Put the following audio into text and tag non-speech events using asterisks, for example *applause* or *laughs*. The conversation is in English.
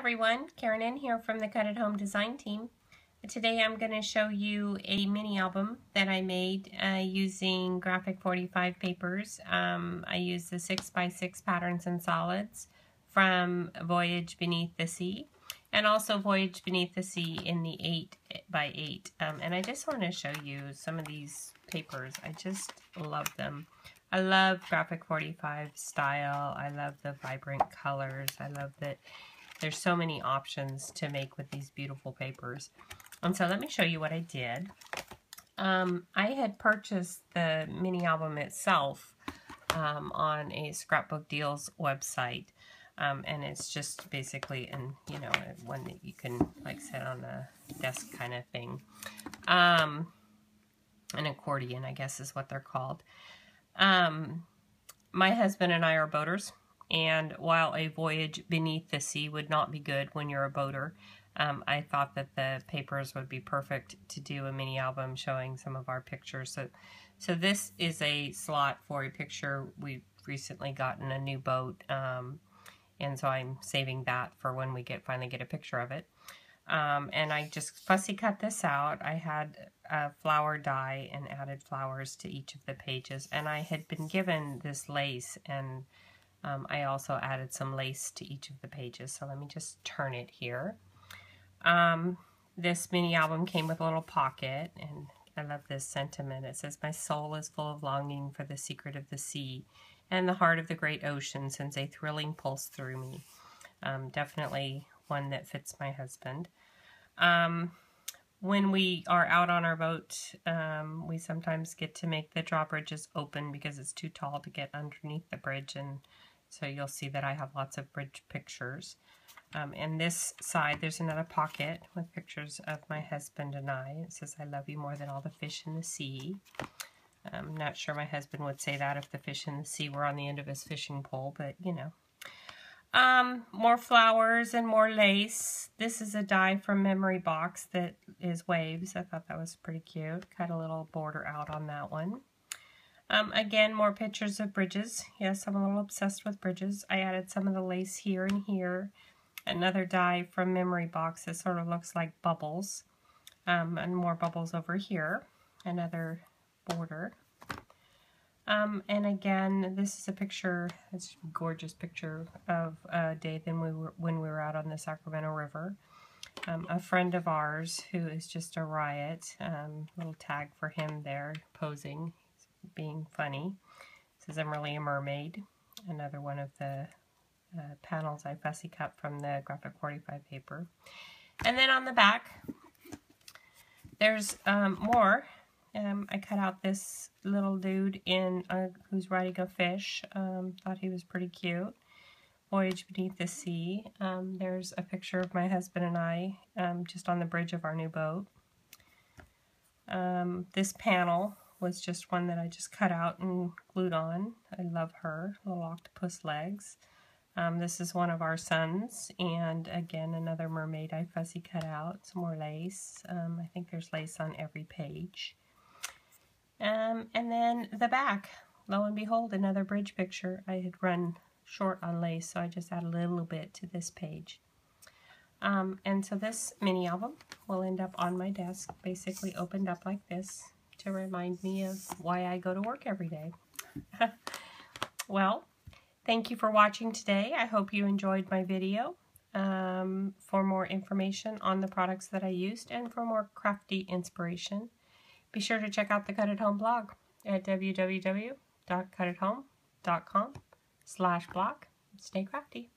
everyone, Karen B here from the Cut at Home Design Team. Today I'm going to show you a mini album that I made uh, using Graphic 45 papers. Um, I used the 6x6 patterns and solids from Voyage Beneath the Sea and also Voyage Beneath the Sea in the 8x8. Um, and I just want to show you some of these papers. I just love them. I love Graphic 45 style. I love the vibrant colors. I love that there's so many options to make with these beautiful papers. And so let me show you what I did. Um, I had purchased the mini album itself um, on a Scrapbook Deals website. Um, and it's just basically, and you know, one that you can like sit on a desk kind of thing. Um, an accordion, I guess is what they're called. Um, my husband and I are boaters. And while a voyage beneath the sea would not be good when you're a boater, um, I thought that the papers would be perfect to do a mini album showing some of our pictures. So, so this is a slot for a picture. We've recently gotten a new boat, um, and so I'm saving that for when we get finally get a picture of it. Um, and I just fussy cut this out. I had a flower die and added flowers to each of the pages, and I had been given this lace and um, I also added some lace to each of the pages, so let me just turn it here. Um, this mini album came with a little pocket, and I love this sentiment. It says, My soul is full of longing for the secret of the sea, and the heart of the great ocean sends a thrilling pulse through me. Um, definitely one that fits my husband. Um, when we are out on our boat, um, we sometimes get to make the drawbridges open because it's too tall to get underneath the bridge and so you'll see that I have lots of bridge pictures. Um, and this side, there's another pocket with pictures of my husband and I. It says, I love you more than all the fish in the sea. I'm not sure my husband would say that if the fish in the sea were on the end of his fishing pole, but you know. Um, more flowers and more lace. This is a die from Memory Box that is waves. I thought that was pretty cute. Cut a little border out on that one. Um, again, more pictures of bridges. Yes, I'm a little obsessed with bridges. I added some of the lace here and here. Another die from Memory Box that sort of looks like bubbles. Um, and more bubbles over here. Another border. Um, and again, this is a picture, it's a gorgeous picture of a day then we were, when we were out on the Sacramento River. Um, a friend of ours who is just a riot, um, little tag for him there posing being funny. It says I'm really a mermaid. Another one of the uh, panels I fussy cut from the Graphic 45 paper. And then on the back, there's um, more. Um, I cut out this little dude in uh, who's riding a fish. Um, thought he was pretty cute. Voyage Beneath the Sea. Um, there's a picture of my husband and I um, just on the bridge of our new boat. Um, this panel was just one that I just cut out and glued on. I love her, little octopus legs. Um, this is one of our sons, and again, another mermaid I fussy cut out, some more lace. Um, I think there's lace on every page. Um, and then the back, lo and behold, another bridge picture. I had run short on lace, so I just add a little bit to this page. Um, and so this mini album will end up on my desk, basically opened up like this to remind me of why I go to work every day. *laughs* well, thank you for watching today. I hope you enjoyed my video. Um, for more information on the products that I used and for more crafty inspiration, be sure to check out the Cut at Home blog at www.cutathome.com slash blog. Stay crafty.